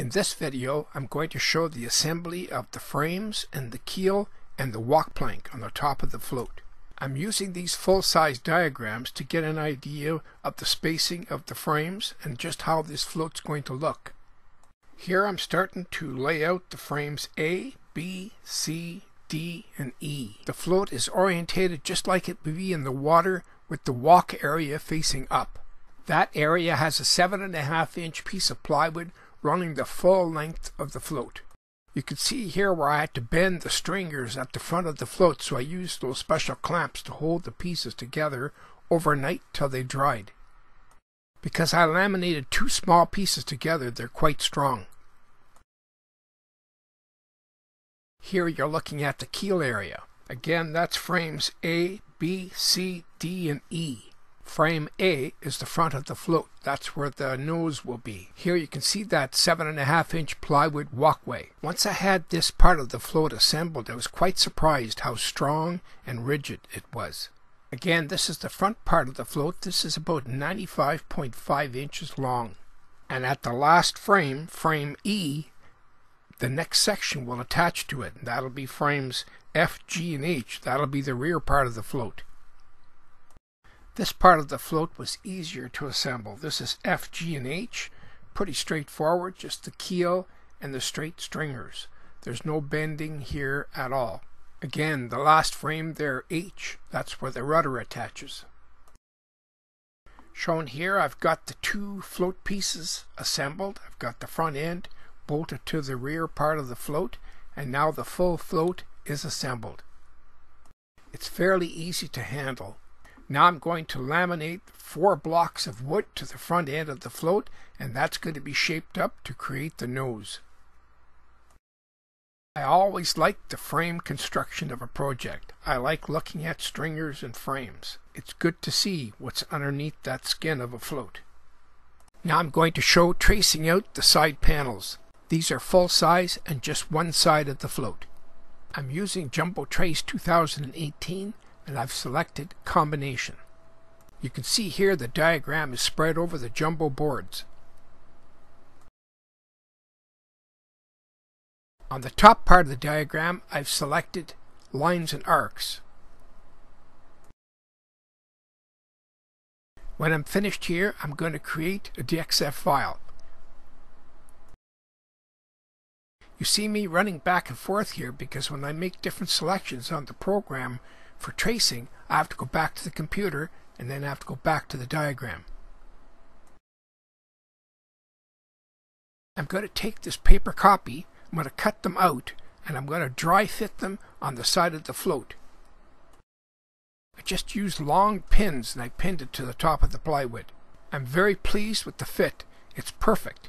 In this video, I'm going to show the assembly of the frames and the keel and the walk plank on the top of the float. I'm using these full-size diagrams to get an idea of the spacing of the frames and just how this float's going to look. Here I'm starting to lay out the frames A, B, C, D, and E. The float is orientated just like it would be in the water with the walk area facing up. That area has a seven and a half inch piece of plywood running the full length of the float. You can see here where I had to bend the stringers at the front of the float so I used those special clamps to hold the pieces together overnight till they dried. Because I laminated two small pieces together, they're quite strong. Here you're looking at the keel area. Again, that's frames A, B, C, D, and E. Frame A is the front of the float. That's where the nose will be. Here you can see that seven and a half inch plywood walkway. Once I had this part of the float assembled, I was quite surprised how strong and rigid it was. Again, this is the front part of the float. This is about 95.5 inches long. And at the last frame, frame E, the next section will attach to it. That'll be frames F, G, and H. That'll be the rear part of the float. This part of the float was easier to assemble. This is F, G, and H. Pretty straightforward, just the keel and the straight stringers. There's no bending here at all. Again, the last frame there, H, that's where the rudder attaches. Shown here, I've got the two float pieces assembled. I've got the front end bolted to the rear part of the float, and now the full float is assembled. It's fairly easy to handle. Now I'm going to laminate four blocks of wood to the front end of the float and that's going to be shaped up to create the nose. I always like the frame construction of a project. I like looking at stringers and frames. It's good to see what's underneath that skin of a float. Now I'm going to show tracing out the side panels. These are full size and just one side of the float. I'm using Jumbo Trace 2018 and I've selected combination. You can see here the diagram is spread over the jumbo boards. On the top part of the diagram I've selected lines and arcs. When I'm finished here I'm going to create a DXF file. You see me running back and forth here because when I make different selections on the program for tracing, I have to go back to the computer and then I have to go back to the diagram. I'm going to take this paper copy, I'm going to cut them out, and I'm going to dry fit them on the side of the float. I just used long pins and I pinned it to the top of the plywood. I'm very pleased with the fit. It's perfect.